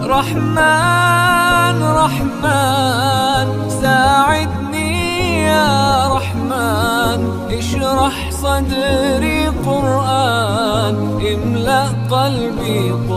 رحمن رحمن ساعدني يا رحمن. اشرح صدري قرآن املأ قلبي قرآن.